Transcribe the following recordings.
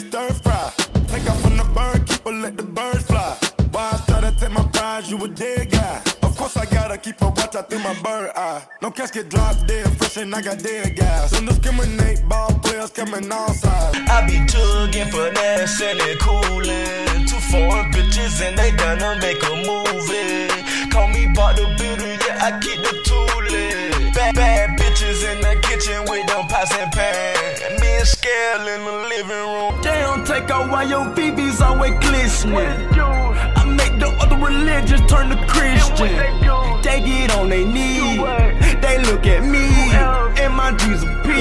stir fry. Take off from the bird, keep let the birds fly. Why I started take my prize, you a dead guy. Of course I gotta keep a watch out through my bird eye. No casket drop dead, fresh and I got dead guys. Don't discriminate, ball players coming all sides. I be jugging, finessing, and coolin'. Two foreign bitches and they gonna make a movie. Call me Bob the Builder, yeah, I keep bad in the kitchen with them pots and pans. Me and Scale in the living room. They don't take out why your BB's always glistening. I make the other religions turn to Christian. They get on their knees. They look at me and my Jesus P.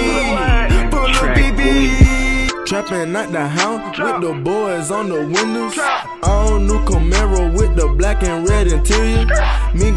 Pull a BB. Trapping at the house with the boys on the windows. All new Camaro with the black and red interior. Migo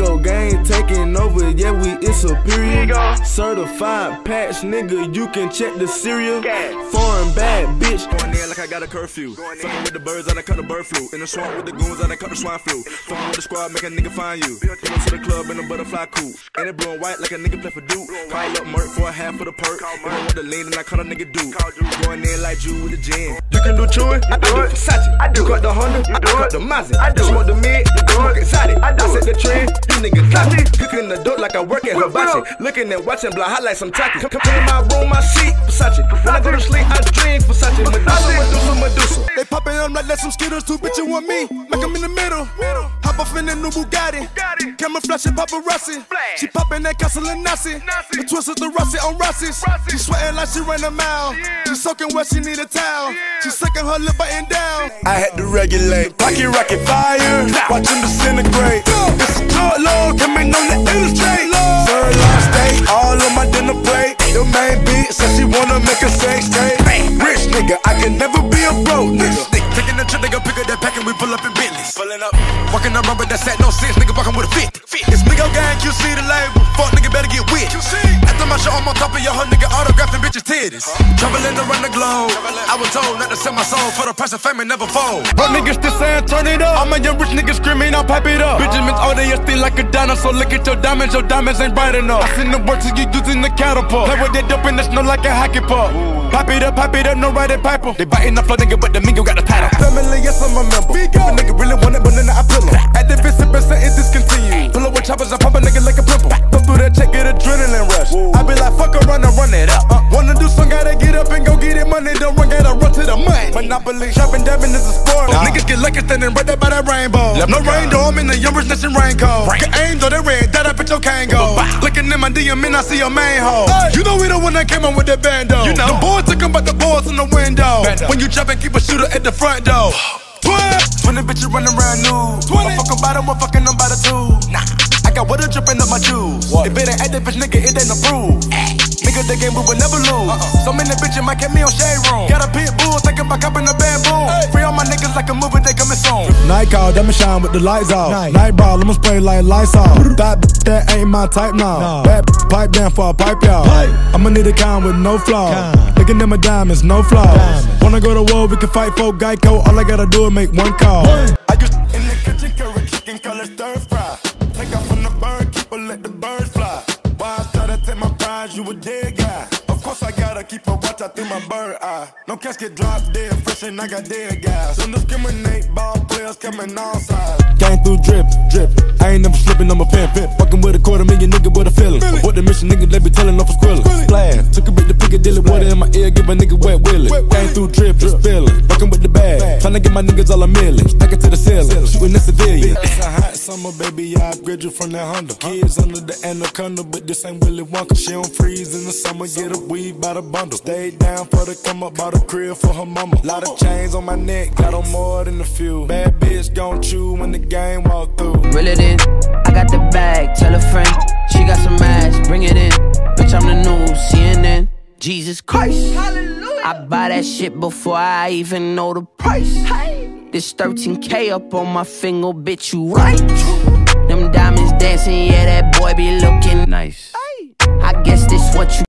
gang taking over, yeah, we is superior. Certified patch, nigga, you can check the serial. Foreign bad bitch. Going there like I got a curfew. Fucking with the birds, I done cut the bird flu. In the swamp with the goons, I done cut the swine flu. Fucking with the squad, make a nigga find you. Go to the club in a butterfly coupe. And it blue and white like a nigga play for Duke. Call up Merc for a half of the perk. If I want the lean, then I cut a nigga Duke. Going there like Jew with the gin. You can do chewing, I do it. Versace, I do. You cut the Honda, I do cut the Mazda. I do. it. Smoke the mid, you smoke exotic. I do. I set the trend, you niggas copy. Cooking the dope like I work at Hibachi. Looking and watching, hot like some tacky. Come, come in my room, my seat, Versace. When I go to sleep, I drink Versace. Medusa, Medusa, Medusa. They poppin' up like let some skittles, two bitches want me. Make 'em in the middle. middle. Hop off in the new Bugatti. Camouflage and paparazzi. She poppin' that Castle and Nazi. The twist is the Rossi on Rossi's. She sweating like she ran a mile. She soaking wet, she need a towel. She sucking her lip button down. I had to regulate. Rocky, rocket fire. Watch him disintegrate. It's a drug lord coming on the illustrate. Sirloin nigga, that pack and we pull up in Bentleys. Pulling up, walking around with that set, no sense, nigga, walking with a fit. Fit It's Migo Gang, QC the label. Fuck nigga, better get with. After my show, I'm on top of your hoe, nigga, autographing bitches' titties. Traveling around the globe, I was told not to sell my soul for the price of fame and never fold. But niggas still saying turn it up. I'm a young rich nigga screaming, I'll pipe it up. Benjamin's all they still like a dinosaur. Look at your diamonds, your diamonds ain't bright enough. I seen the work till you using the catapult. Play with that dope in the snow like a hockey puck. Pipe it up, pop it up, no riding piper. They biting the flow, nigga, but the Migo got the title. Family, yes, I'm a member. If a nigga really want it, but then I pull him. Activist, is discontinued. Pull up with choppers, I pump a nigga like a pimple. Go through that check, get adrenaline rush. I be like, fuck around and run it up. Uh, wanna do some, gotta get up and go get it money. Don't run, gotta run to the money. Monopoly, shopping, dabbing is a sport. Niggas get lucky standing right there by that rainbow. no rain, though, I'm in the young rich nation raincoat. Get aim, though, they red, that up at your Kango. Looking in my DM, and I see your main hoe. You know we the one that came on with the bando. You know, the boys took 'em, but the boys in the window. When you jump and keep a shooter at the front door. 20 bitches running around nude. 20. Fucking by them, one fucking them by the two. Nah. I got water dripping up my juice. If it ain't at the bitch, nigga, it ain't approved. Nigga, the game we will never lose. So many bitches might get me on shade room. Got a pit bull, thinking about copping a bamboo. Free all my niggas like a movie, they coming soon. Night call, them shine with the lights off. Night, ball, I'ma spray like lights off. that b- that ain't my type now. Bad pipe down for a pipe y'all. I'ma need a con with no flaw. Looking at my diamonds, no flaws. Wanna go to war, we can fight for Geico. All I gotta do is make one call. I prize, you a dead guy. Keep a watch out through my bird eye. No casket drop dead, fresh and I got dead guys. Don't discriminate, ball players coming all sides. Came through drip, drip. I ain't never slipping on my pen, pen. Fucking with a quarter million nigga with a feeling. What the mission nigga they be telling off for squilling. Splash, took a bit to Piccadilly, water in my ear, give a nigga wet willy. Came through drip, just spilling. Fucking with the bag, tryna get my niggas all a million. Stack it to the ceiling, shooting the civilian. It's a hot summer, baby, I upgrade you from that Honda. Kids under the anaconda, but this ain't Willy Wonka. She don't freeze in the summer, get a weed by the bundle. Stayed down for the come up, bought a crib for her mama. Lot of chains on my neck, got on more than a few. Bad bitch gon' chew when the game walk through. Reel it in. I got the bag, tell a friend. She got some ass, bring it in. Bitch, I'm the news, CNN. Jesus Christ. I buy that shit before I even know the price. This 13K up on my finger, bitch, you right. Them diamonds dancing, yeah, that boy be looking nice. I guess this what you